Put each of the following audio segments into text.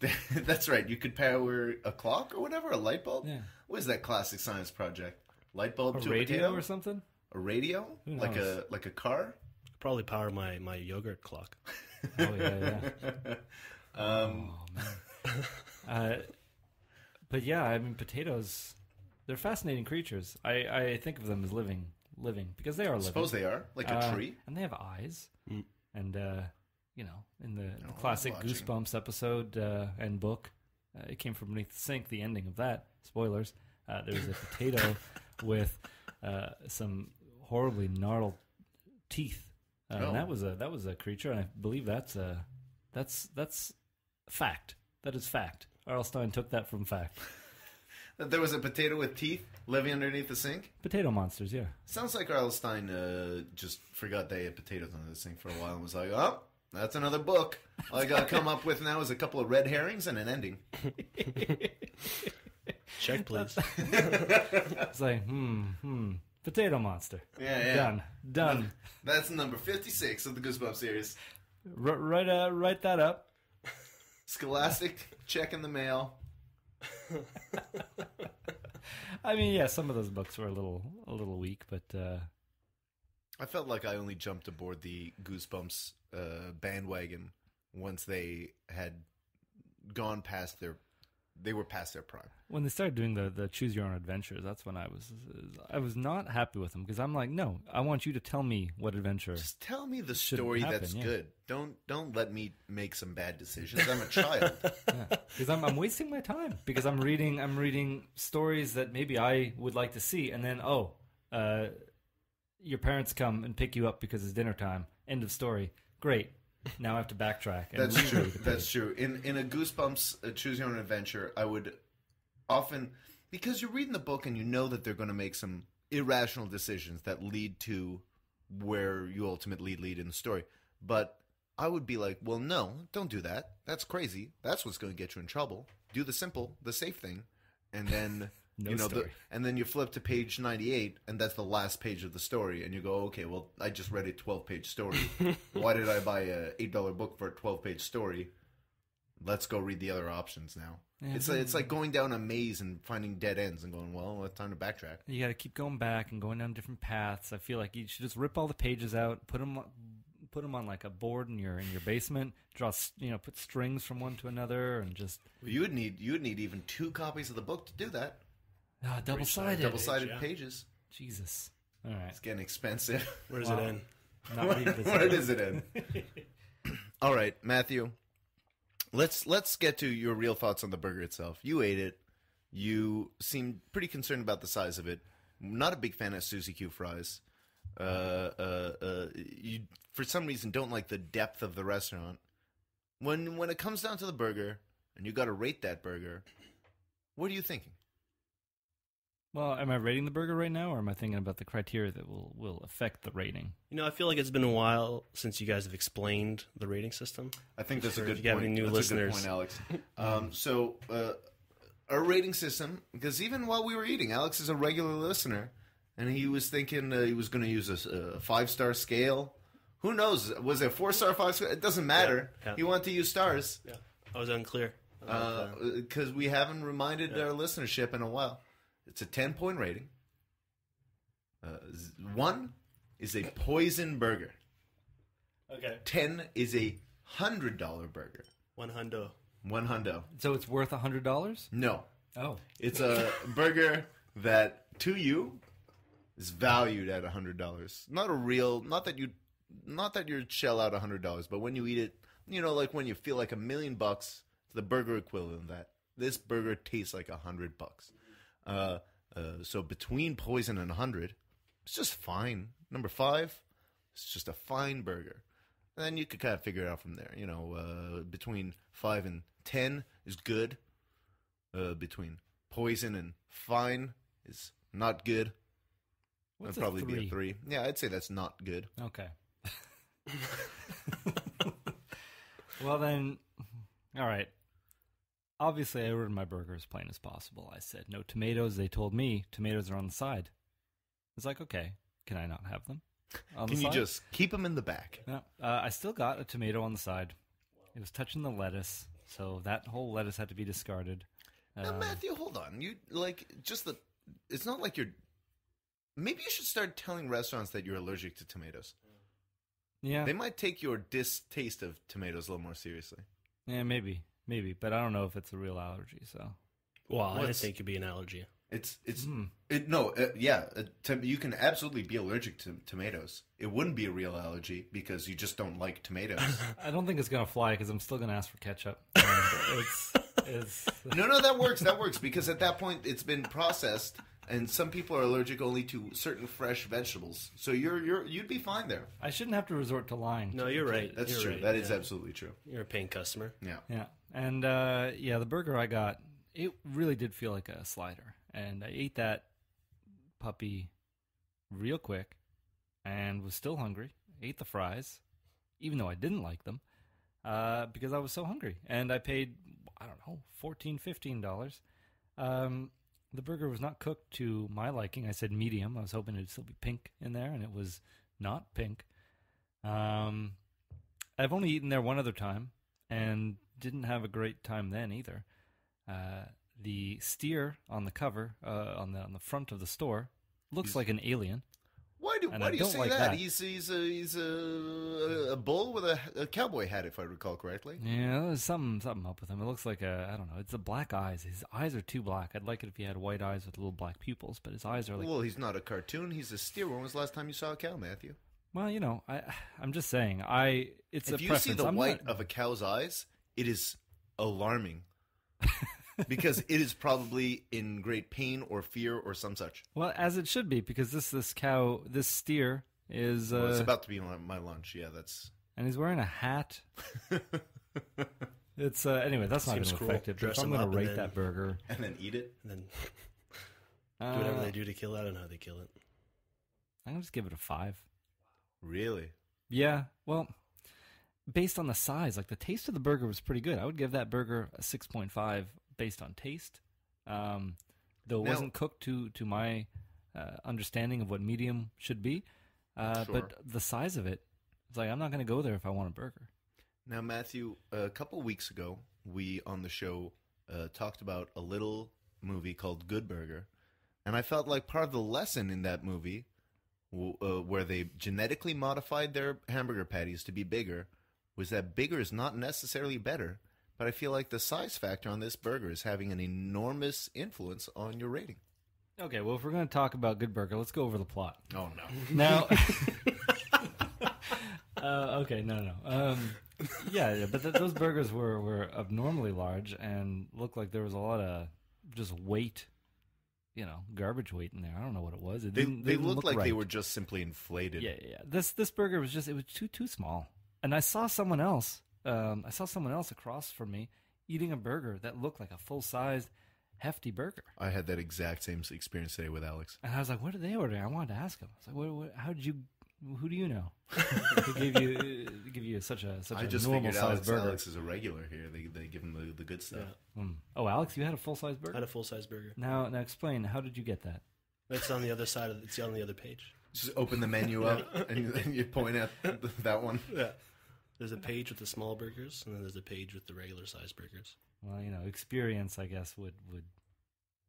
That's right. You could power a clock or whatever, a light bulb. Yeah. What is that classic science project? Light bulb A to a radio potato? or something? A radio? Like knows? a like a car? Probably power my, my yogurt clock. Oh yeah, yeah. Um, oh man. uh, but yeah, I mean, potatoes. They're fascinating creatures. I, I think of them as living, living because they are living. suppose they are like a Uh, tree. and they have eyes. And uh, you know, in the, the classic. Goosebumps episode uh, and book, uh, it came from beneath the sink. The ending of that. Spoilers. Uh, there was a potato with uh, some horribly gnarled teeth. Uh, Oh. And that was a that was a creature, and I believe that's a that's that's fact. That is fact. R.L. Stine took that from fact. That There was a potato with teeth living underneath the sink. Potato monsters, yeah. Sounds like R.L. Stine uh, just forgot they had potatoes under the sink for a while and was like, "Oh, that's another book. All I got to come up with now is a couple of red herrings and an ending." Check, please. It's like, hmm, hmm, potato monster. Yeah, yeah. Done, done. That's number fifty-six of the Goosebumps series. R- write, uh, write that up. Scholastic check in the mail. I mean, yeah, some of those books were a little, a little weak, but uh, I felt like I only jumped aboard the Goosebumps uh, bandwagon once they had gone past their, they were past their prime. when they started doing the, the choose your own adventures, that's when I was, I was not happy with them because I'm like, no, I want you to tell me what adventure. Just tell me the story happen, that's yeah. good. Don't don't let me make some bad decisions. I'm a child. because I'm, I'm wasting my time because I'm reading I'm reading stories that maybe I would like to see, and then oh, uh, your parents come and pick you up because it's dinner time. End of story. Great. Now I have to backtrack. And That's true. That's true. In in a Goosebumps uh, Choose Your Own Adventure, I would often because you're reading the book and you know that they're going to make some irrational decisions that lead to where you ultimately lead in the story. But I would be like, well, no, don't do that. That's crazy. That's what's going to get you in trouble. Do the simple, the safe thing, and then No you know, the, and then you flip to page ninety-eight, and that's the last page of the story, and you go, okay, well, I just read a twelve-page story. Why did I buy a eight-dollar book for a twelve-page story? Let's go read the other options now. it's like, it's like going down a maze and finding dead ends and going, well, it's time to backtrack. You got to keep going back and going down different paths. I feel like you should just rip all the pages out, put them, put them on like a board in your in your basement. Draw, you know, put strings from one to another, and just Well, you would need you would need even two copies of the book to do that. Ah, double sided. Double-sided yeah. pages. Jesus. All right. It's getting expensive. Where does Wow. it end? Not. Where does it end? All right, Matthew. Let's let's get to your real thoughts on the burger itself. You ate it. You seemed pretty concerned about the size of it. Not a big fan of Susie Q fries. Uh, uh, uh, you for some reason don't like the depth of the restaurant. When when it comes down to the burger, and you got to rate that burger, what are you thinking? Well, am I rating the burger right now, or am I thinking about the criteria that will will affect the rating? You know, I feel like it's been a while since you guys have explained the rating system. I think that's a good if you have point. any new that's a good listeners. point, Alex. Um, so, uh, our rating system, because even while we were eating, Alex is a regular listener, and he was thinking uh, he was going to use a five star scale. Who knows? Was it four star, five star? It doesn't matter. Yeah, yeah. He wanted to use stars Yeah, I was unclear. because we haven't reminded our listenership in a while. It's a ten point rating. Uh, one is a poison burger. okay, Ten is a hundred dollar burger. one hundo. One hundo. So it's worth a hundred dollars? No, Oh, It's a burger that to you is valued at hundred dollars. Not a real, not that you, not that you shell out hundred dollars, but when you eat it, you know, like when you feel like a million bucks, it's the burger equivalent of that. This burger tastes like a hundred bucks. Uh, uh, so between poison and a hundred, it's just fine. Number five, it's just a fine burger. And then you could kind of figure it out from there. You know, uh, between five and ten is good uh, between poison and fine is not good. what's That'd probably three? be a three. Yeah, I'd say that's not good. Okay. well then, all right. Obviously, I ordered my burger as plain as possible. I said no tomatoes. They told me tomatoes are on the side. It's like, okay, can I not have them? On the Can you side? just keep them in the back? No, uh, I still got a tomato on the side. It was touching the lettuce, So that whole lettuce had to be discarded. Now, Um, Matthew, hold on. You like just the. It's not like you're. Maybe you should start telling restaurants that you're allergic to tomatoes. yeah, They might take your distaste of tomatoes a little more seriously. yeah, maybe, maybe, but I don't know if it's a real allergy. So Well, I think it'd be an allergy. It's it's Hmm. it, no uh, yeah uh, to, you can absolutely be allergic to tomatoes. It wouldn't be a real allergy because you just don't like tomatoes. I don't think it's gonna fly because I'm still gonna ask for ketchup. And it's, it's no, no, that works. That works because at that point it's been processed, and some people are allergic only to certain fresh vegetables. So you're you're you'd be fine there. I shouldn't have to resort to lying. No, you're right. That's You're true. right, That is yeah. absolutely true. You're a paying customer. Yeah. Yeah, and uh, yeah, the burger I got, it really did feel like a slider, and I ate that puppy real quick, and was still hungry. Ate the fries, even though I didn't like them, uh, because I was so hungry, and I paid I don't know 14 dollars. Um, the burger was not cooked to my liking. I said medium. I was hoping it'd still be pink in there, and it was not pink. Um, I've only eaten there one other time, and didn't have a great time then either. Uh, the steer on the cover, uh, on the on the front of the store, looks He's- like an alien. Why do why I do you say like that? that. He's he's a he's a, a bull with a, a cowboy hat, if I recall correctly. Yeah, there's something something up with him. It looks like a I don't know. It's the black eyes. His eyes are too black. I'd like it if he had white eyes with little black pupils, but his eyes are like well, he's not a cartoon. He's a steer. When was the last time you saw a cow, Matthew? well, you know. I I'm just saying. I it's if a you preference. see the I'm white not- of a cow's eyes, it is alarming. because it is probably in great pain or fear or some such. well, as it should be, because this this cow, this steer is uh, Well, it's about to be my, my lunch. Yeah, that's. and he's wearing a hat. It's uh, anyway. That's not Seems going to cruel. affect it. Dress I'm going to and rate then- that burger, And then eat it. And then uh, do whatever they do to kill it. I don't know how they kill it. I'm going to just give it a five. Really? Yeah, well, based on the size, like the taste of the burger was pretty good. I would give that burger a six point five based on taste. Um, though it Now- wasn't cooked to to my uh, understanding of what medium should be. Uh, Sure. But the size of it, it's like I'm not going to go there if I want a burger. Now, Matthew, a couple weeks ago, we on the show uh, talked about a little movie called Good Burger, and I felt like part of the lesson in that movie, w- uh, where they genetically modified their hamburger patties to be bigger, was that bigger is not necessarily better. But I feel like the size factor on this burger is having an enormous influence on your rating. Okay, well, if we're going to talk about Good Burger, let's go over the plot. Oh no! Now, uh, okay, no, no, um, yeah, yeah, but th- those burgers were were abnormally large and looked like there was a lot of just weight, you know, garbage weight in there. I don't know what it was. It They they looked look like they were just simply inflated. Yeah, yeah, yeah. This this burger was just it was too too small. And I saw someone else. Um, I saw someone else across from me eating a burger that looked like a full sized hefty burger. I had that exact same experience today with Alex. And I was like, "What did they order?" I wanted to ask him. I was like, what, what, "How did you? Who do you know? who gave you uh, give you such a such I a just normal figured sized Alex, burger?" Alex is a regular here. They they give him the, the good stuff. Yeah. Mm. Oh, Alex, you had a full size I burger. had a full size burger. Now, now explain. How did you get that? It's on the other side of it's on the other page. Just open the menu up and, and you point at that one. Yeah. There's a page with the small burgers, and then there's a page with the regular size burgers. Well, you know, experience, I guess, would would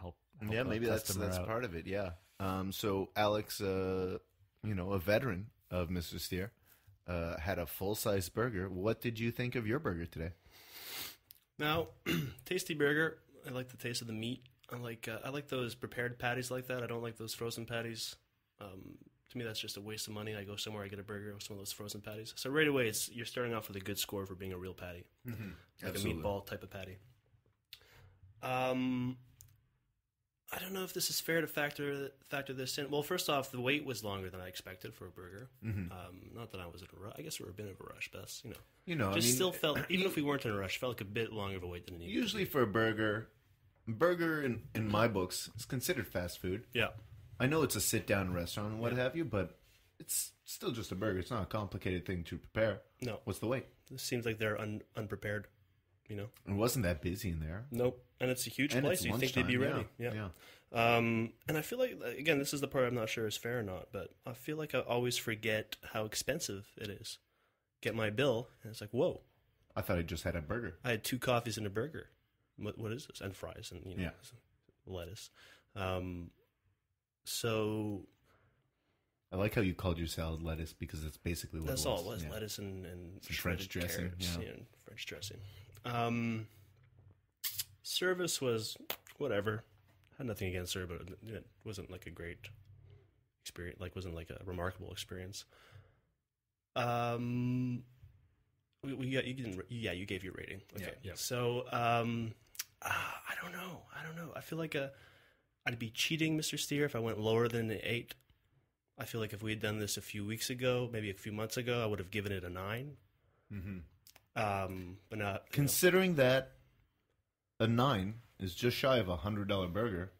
help. help Yeah, maybe that's that's out. part of it. Yeah. Um. So Alex, uh, you know, a veteran of Mr. Steer, uh, had a full size burger. What did you think of your burger today? Now, tasty burger. I like the taste of the meat. I like uh, I like those prepared patties like that. I don't like those frozen patties. Um, to me, that's just a waste of money. I go somewhere, I get a burger with some of those frozen patties. So right away, it's you're starting off with a good score for being a real patty, like Absolutely. a meatball type of patty. Um, I don't know if this is fair to factor factor this in. Well, first off, the wait was longer than I expected for a burger. Um, not that I was in a rush. I guess we were a bit of a rush, but that's, you know, You know, just I mean, still felt even if we weren't in a rush, felt like a bit longer of a wait than it needed. usually for a burger, burger in in my books is considered fast food. yeah. I know it's a sit down restaurant and what have you, but it's still just a burger. It's not a complicated thing to prepare. No, What's the wait? it seems like they're un- unprepared. You know, It wasn't that busy in there. nope. And it's a huge And place. it's You think they'd be lunchtime, ready? yeah, Yeah. Um, and I feel like again, this is the part I'm not sure is fair or not, but I feel like I always forget how expensive it is. Get my bill, and it's like, whoa, I thought I just had a burger. I had two coffees and a burger. What, what is this? And fries and you know, Yeah. lettuce. Um, so I like how you called your salad lettuce because that's basically what that's it was. all it was: Yeah. lettuce and, and French dressing, carrots, yeah. and French dressing. Um, service was whatever. had nothing against her, but it wasn't like a great experience. Like wasn't like a remarkable experience. Um, we, we got, you didn't. Yeah, you gave your rating. Okay. Yeah, yeah. So, um, ah, I don't know. I don't know. I feel like a, I'd be cheating, Mr. Steer, if I went lower than an eight. I feel like if we had done this a few weeks ago, maybe a few months ago, I would have given it a 9 Mhm. Um, but not. you know. Considering that a nine is just shy of a hundred dollar burger,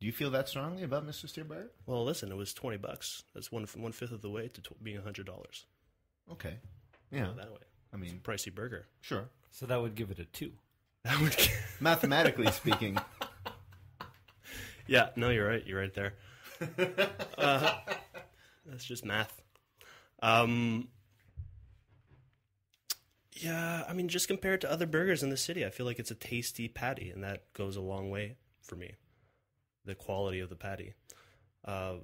do you feel that strongly about Mr. Steerberger? Well, listen, it was twenty bucks. That's one one fifth of the way to tw- being a hundred dollars. Okay. Yeah. that way. I mean, Pricey burger. sure. So that would give it a two. That would. Mathematically speaking, yeah. No, you're right. You're right there. Uh, that's just math. Um. Yeah, I mean, just compared to other burgers in the city, I feel like it's a tasty patty, and that goes a long way for me. The quality of the patty. Uh,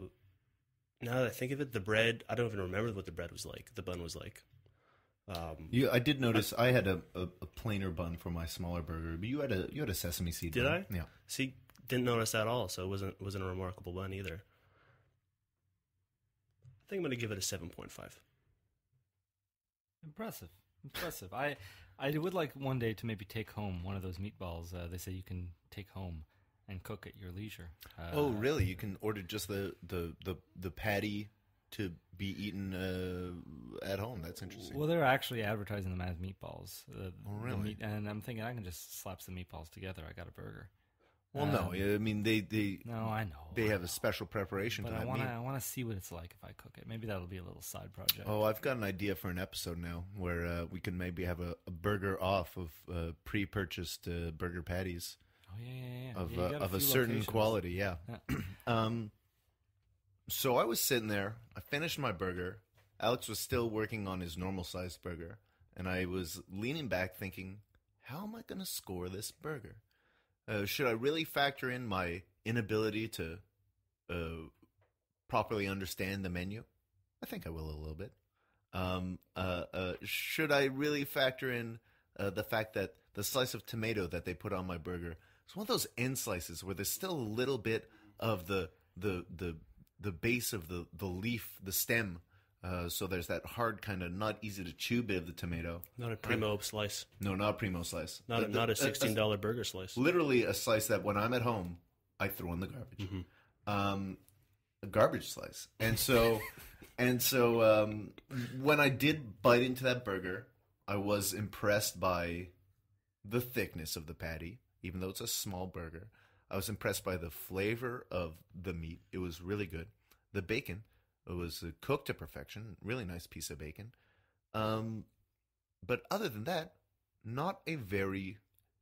now that I think of it, the bread, I don't even remember what the bread was like. The bun was like. Um, you, I did notice I had a, a, a plainer bun for my smaller burger, but you had a you had a sesame seed. Did bun. I? Yeah. see, didn't notice that at all, so it wasn't wasn't a remarkable bun either. I think I'm gonna give it a seven point five. Impressive, impressive. I I would like one day to maybe take home one of those meatballs. Uh, they say you can take home and cook at your leisure. Uh, Oh, really? You can order just the the the, the patty to be eaten uh, at home. That's interesting. Well, they're actually advertising them as meatballs. Uh, Oh, the really? meat- and I'm thinking I can just slap some meatballs together. I got a burger. Well, no. um, I mean, they they No, I know. they I have know. a special preparation But to I want to. I want to see what it's like if I cook it. Maybe that'll be a little side project. Oh, I've got an idea for an episode now where uh, we can maybe have a, a burger off of uh, pre-purchased uh, burger patties Oh, yeah, yeah, yeah. of Yeah, uh, got of a certain locations. quality. Yeah. Yeah. um. So I was sitting there. I finished my burger. Alex was still working on his normal sized burger, and I was leaning back thinking, "How am I going to score this burger? Uh, should I really factor in my inability to uh, properly understand the menu? I think I will a little bit. Um, uh, uh, should I really factor in uh, the fact that the slice of tomato that they put on my burger is one of those end slices where there's still a little bit of the the the the base of the the leaf, the stem. Uh, so there's that hard kind of not easy to chew bit of the tomato. Not a primo slice. No, not a primo slice. Not a, the- not a sixteen dollar burger slice. literally a slice that when I'm at home, I throw in the garbage. Um, a garbage slice. And so, and so, um, when I did bite into that burger, I was impressed by the thickness of the patty, even though it's a small burger. I was impressed by the flavor of the meat. It was really good. The bacon, it was uh, cooked to perfection. Really nice piece of bacon. Um, but other than that, not a very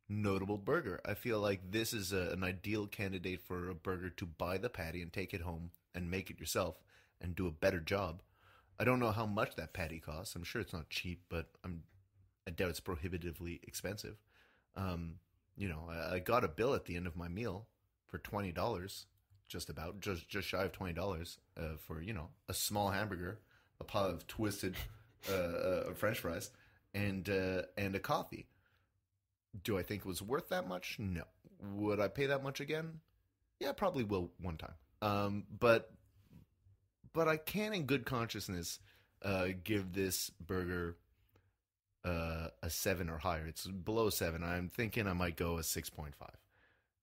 notable burger. I feel like this is a, an ideal candidate for a burger to buy the patty and take it home and make it yourself and do a better job. I don't know how much that patty costs. I'm sure it's not cheap, but I'm I doubt it's prohibitively expensive. Um, you know, I, I got a bill at the end of my meal for twenty dollars, just about, just just shy of twenty dollars uh, for you know a small hamburger, a pot of twisted uh, uh, French fries, and uh, and a coffee. Do I think it was worth that much? No. Would I pay that much again? Yeah, probably will one time. Um, but but I can, in good consciousness, uh, give this burger uh, a seven or higher. It's below seven. I'm thinking I might go a six point five.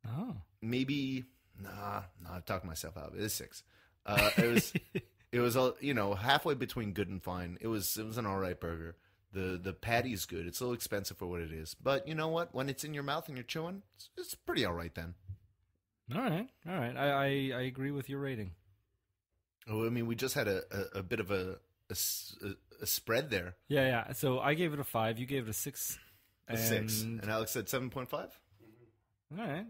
Oh. Maybe nah, nah. I talked myself out. of it. It is six. Uh, it was it was uh, you know halfway between good and fine. It was it was an all right burger. The the patty's good. It's a little expensive for what it is, but you know what? When it's in your mouth and you're chewing, it's, it's pretty all right then. All right, all right. I, I, I agree with your rating. Oh, I mean, we just had a, a, a bit of a a spread there. Yeah, yeah. So I gave it a five. You gave it a six. A six, And- and Alex said seven point five. All right,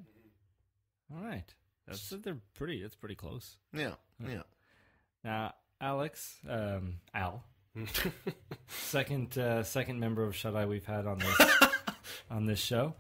all right. That's they're pretty. It's pretty close. Yeah, yeah. Now, Alex, um, Al, second uh, second member of Shut Eye we've had on this on this show.